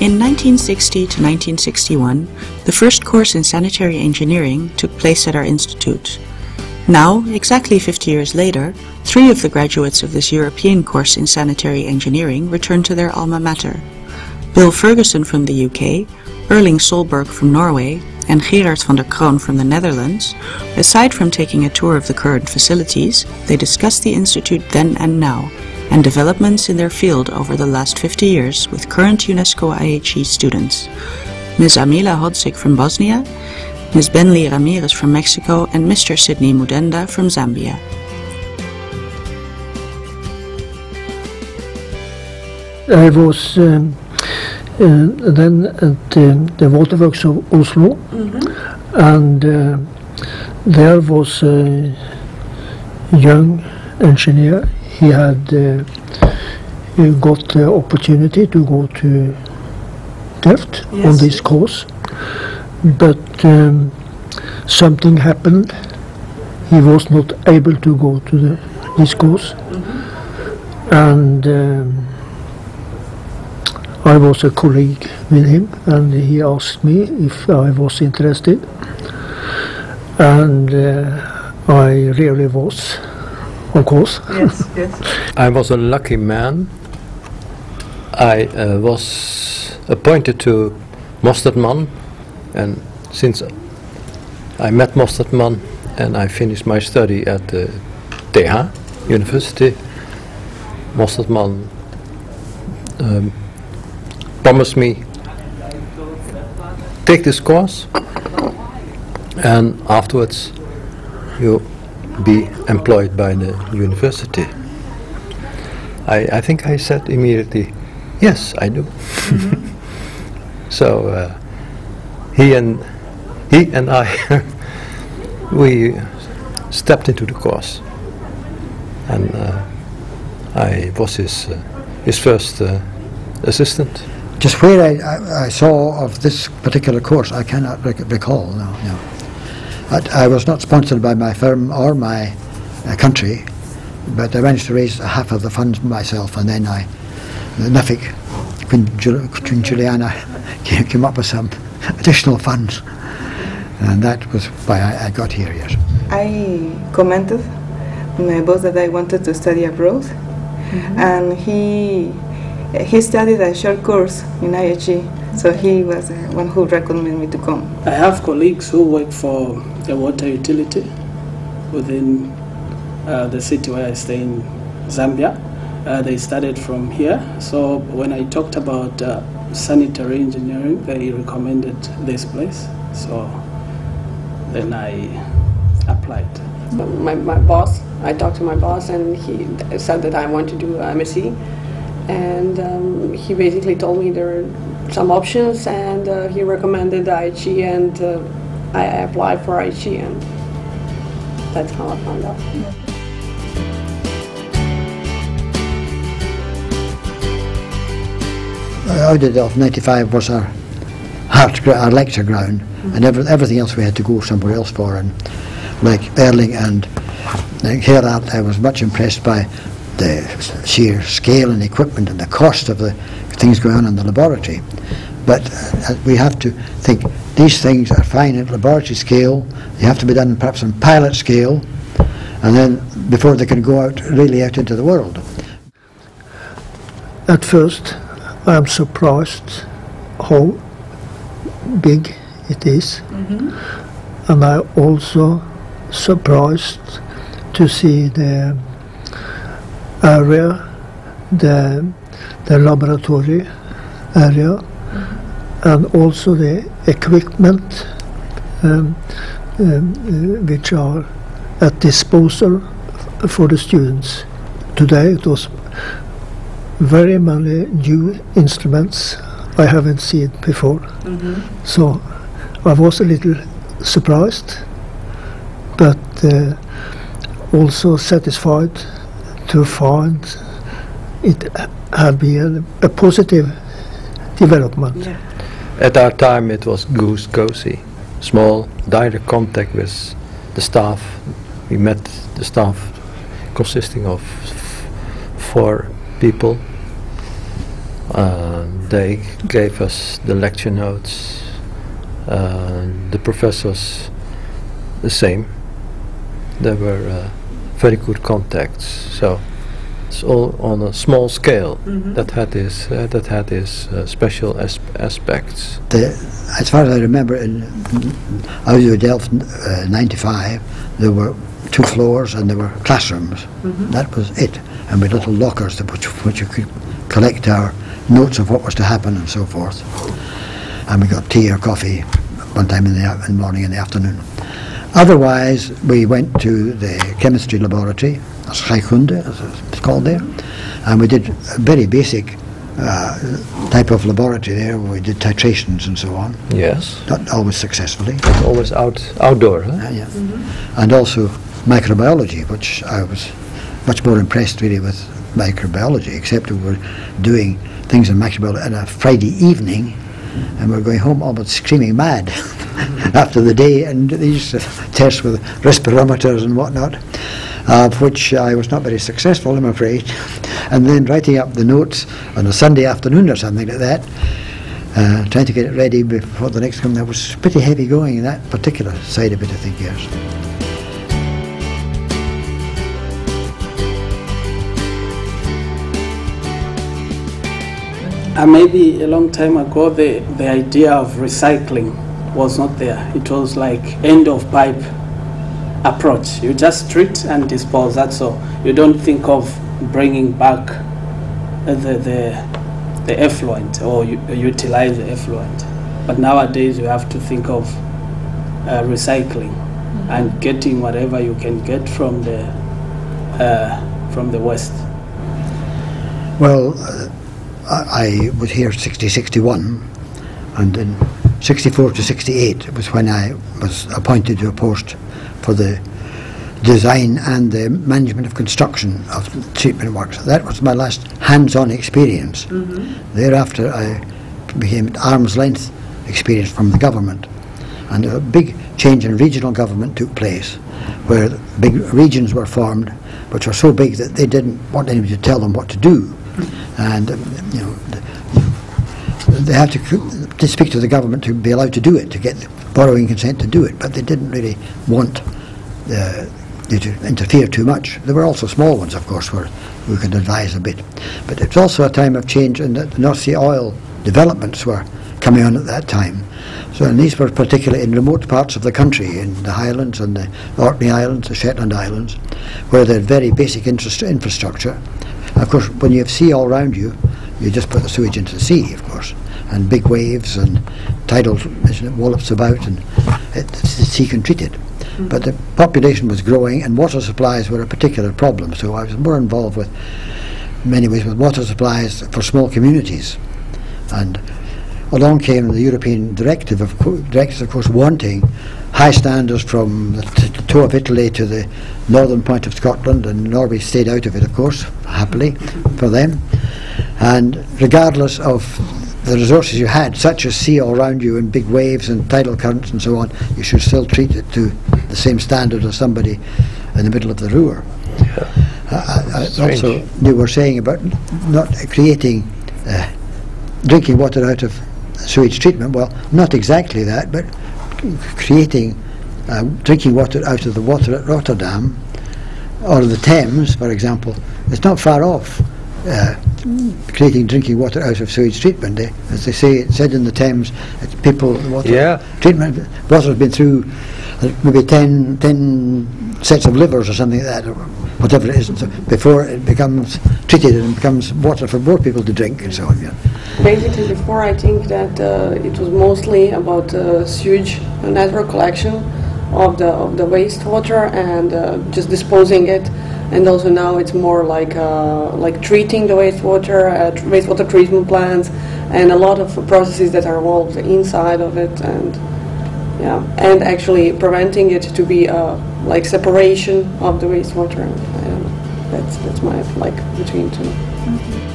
In 1960 to 1961, the first course in sanitary engineering took place at our institute. Now, exactly 50 years later, three of the graduates of this European course in sanitary engineering returned to their alma mater. Bill Ferguson from the UK, Erling Solberg from Norway, and Gerard van der Kroon from the Netherlands, aside from taking a tour of the current facilities, they discussed the institute then and now, and developments in their field over the last 50 years with current UNESCO IHE students. Ms. Amila Hodžic from Bosnia, Ms. Benly Ramirez from Mexico, and Mr. Sidney Mudenda from Zambia. I was um, uh, then at um, the Waterworks of Oslo, and uh, there was a young engineer. He had uh, got the opportunity to go to Delft on this course, but um, something happened. He was not able to go to the, this course, and. Um, I was a colleague with him, and he asked me if I was interested, and uh, I really was, of course. Yes, yes. I was a lucky man. I uh, was appointed to Mosterdman, and since I met Mosterdman and I finished my study at the TH University, Mosterdman um, promised me take this course and afterwards you be employed by the university. I, I think I said immediately, yes, I do. so uh, he and he and I, we stepped into the course, and uh, I was his uh, his first uh, assistant. Just where I, I, I saw of this particular course, I cannot rec- recall. now. no. I, I was not sponsored by my firm or my uh, country, but I managed to raise half of the funds myself, and then I, the NUFFIC, Queen, Queen Juliana, came, came up with some additional funds, and that was why I, I got here. Yes. I commented my boss that I wanted to study abroad, and he he studied a short course in IHE, so he was the one who recommended me to come. I have colleagues who work for the water utility within uh, the city where I stay in Zambia. Uh, they started from here, so when I talked about uh, sanitary engineering, they recommended this place. So then I applied. my, my boss, I talked to my boss and he said that I want to do MSc. And he basically told me there are some options and uh, he recommended IHE and uh, I applied for IHE and that's how I found out. Oude Delft 95 was our heart, our lecture ground, and every, everything else we had to go somewhere else for. And like Erling and Gerard, I was much impressed by the sheer scale and equipment and the cost of the things going on in the laboratory. But uh, we have to think these things are fine at laboratory scale. They have to be done perhaps on pilot scale, and then before they can go out really out into the world. At first, I am surprised how big it is, and I also surprised to see the area, the the laboratory area, and also the equipment um, um, uh, which are at disposal f- for the students. Today it was very many new instruments I haven't seen before. So I was a little surprised, but uh, also satisfied to find it had been a positive development. At our time, it was goose goosey, small, direct contact with the staff. We met the staff consisting of four people, Uh, they gave us the lecture notes. Uh, the professors, the same. There were uh, very good contacts. So it's all on a small scale that had this uh, that had its uh, special as- aspects. The, as far as I remember, in Oude Delft uh, 95, there were two floors and there were classrooms. That was it. And with little lockers that which, which you could collect our notes of what was to happen and so forth. And we got tea or coffee one time in the, in the morning and the afternoon. Otherwise, we went to the chemistry laboratory, Scheikunde, as it's called there, and we did a very basic uh, type of laboratory there. where We did titrations and so on, Yes, not always successfully. always out outdoor. Huh? Uh, yeah. And also microbiology, which I was much more impressed really with microbiology, except we were doing things in microbiology on a Friday evening, and we were going home almost screaming mad after the day, and these uh, tests with respirometers and whatnot, of which I was not very successful, I'm afraid. And then writing up the notes on a Sunday afternoon or something like that, uh, trying to get it ready before the next one, that was pretty heavy going in that particular side of it, I think, yes. And maybe a long time ago, the, the idea of recycling was not there. It was like end of pipe approach. You just treat and dispose. That's all. You don't think of bringing back the the, the effluent or u- utilize the effluent. But nowadays, you have to think of uh, recycling and getting whatever you can get from the uh, from the waste. Well, uh, I, I was here 60, 61, and in 64 to 68 was when I was appointed to a post for the design and the management of construction of treatment works. That was my last hands-on experience. Thereafter, I became at arm's length experience from the government, and a big change in regional government took place, where big regions were formed, which were so big that they didn't want anybody to tell them what to do, and um, you know. The, they had to, to speak to the government to be allowed to do it, to get borrowing consent to do it, but they didn't really want uh, to interfere too much. There were also small ones, of course, where we could advise a bit. But it's also a time of change in that the North Sea oil developments were coming on at that time. So, and these were particularly in remote parts of the country, in the Highlands and the Orkney Islands, the Shetland Islands, where had very basic infrastructure. Of course, when you have sea all around you, you just put the sewage into the sea, of course, and big waves and tidal wallops about, and it, the sea can treat it. Mm-hmm. But the population was growing, and water supplies were a particular problem. So I was more involved with, in many ways, with water supplies for small communities, and along came the European directive of co- directives, of course, wanting high standards from the t- toe of Italy to the northern point of Scotland, and Norway stayed out of it, of course, happily for them. And regardless of the resources you had, such as sea all around you and big waves and tidal currents and so on, you should still treat it to the same standard as somebody in the middle of the Ruhr. I- I- I also, you were saying about not creating uh, drinking water out of sewage treatment. Well, not exactly that, but creating uh, drinking water out of the water at Rotterdam or the Thames, for example, it's not far off. Uh, creating drinking water out of sewage treatment, eh? as they say, it said in the Thames, it's people water Yeah. treatment water has been through maybe 10, 10 sets of livers or something like that, or whatever it is, so before it becomes treated and becomes water for more people to drink and so on. Yeah. Basically, before I think that uh, it was mostly about uh, sewage network collection of the of the wastewater and uh, just disposing it, and also now it's more like uh, like treating the wastewater at wastewater treatment plants, and a lot of processes that are involved inside of it, and yeah, and actually preventing it to be uh, like separation of the wastewater. I don't know. That's that's my like between two.